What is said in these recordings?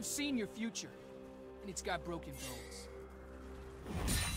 I've seen your future, and it's got broken bones.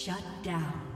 Shut down.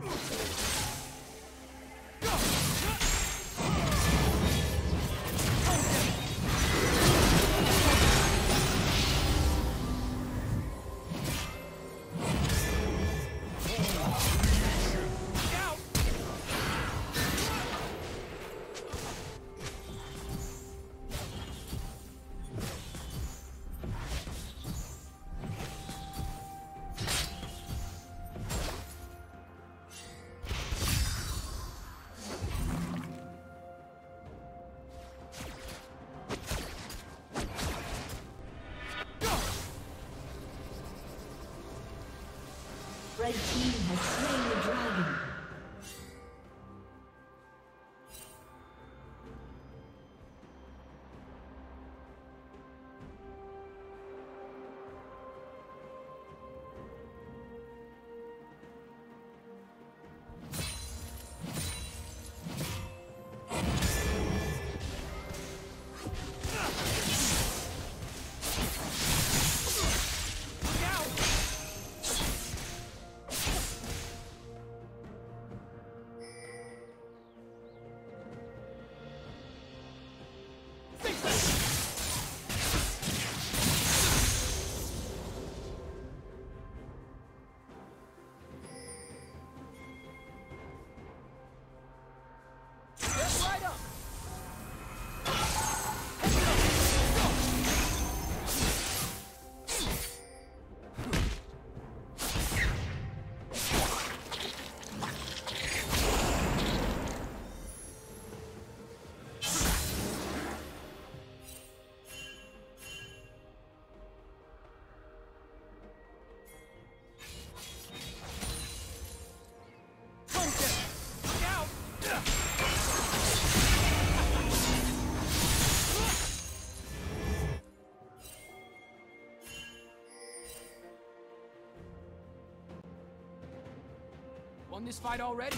Won this fight already?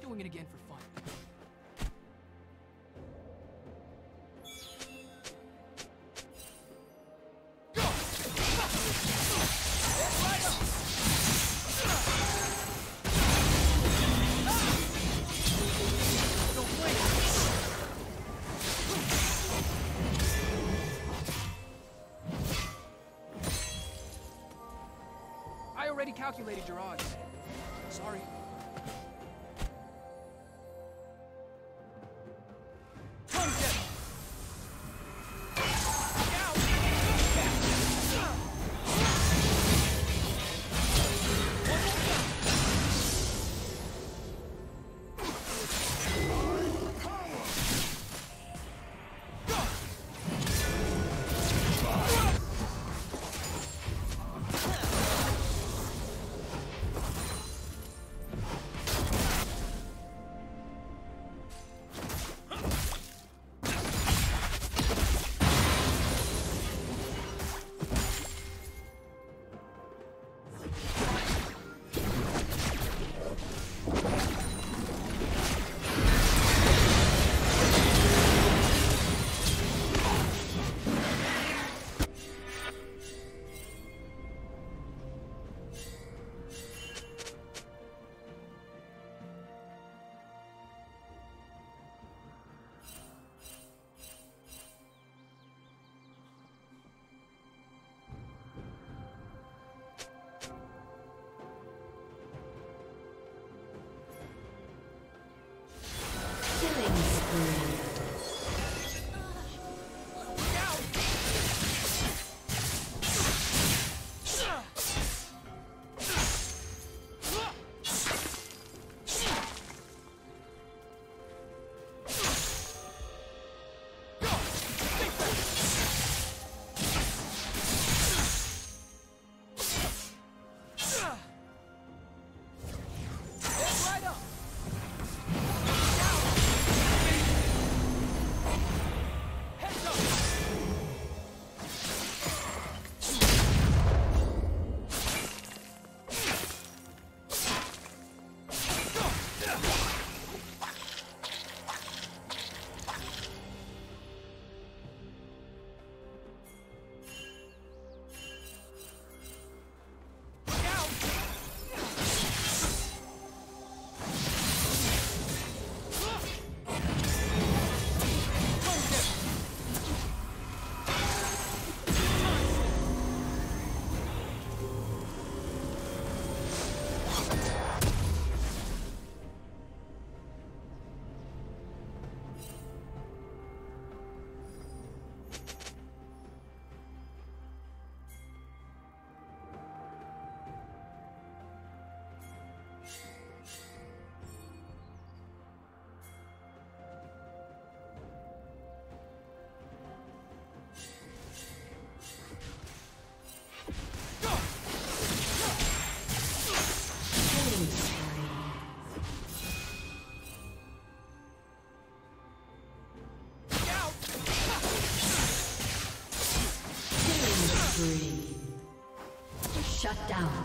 Doing it again for fun. I already calculated your odds. Shut down.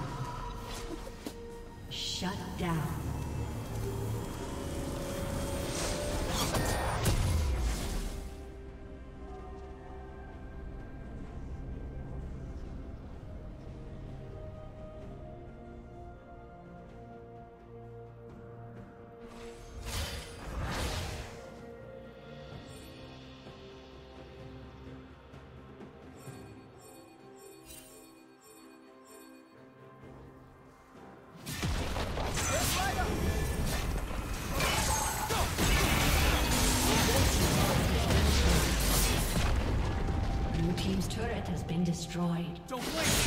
Destroyed. Don't blame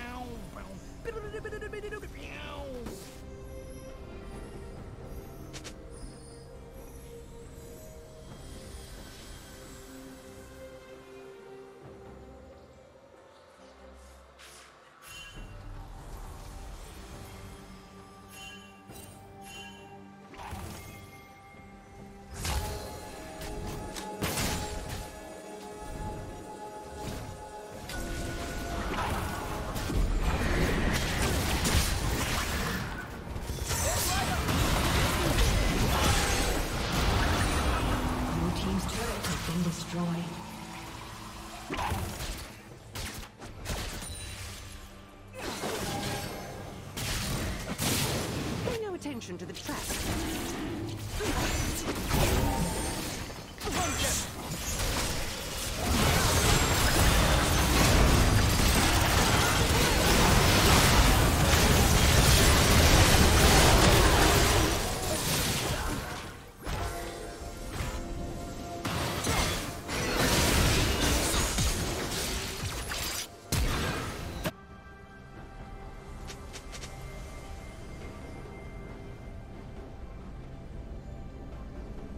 Attention to the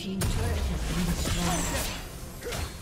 Team's turret has been destroyed.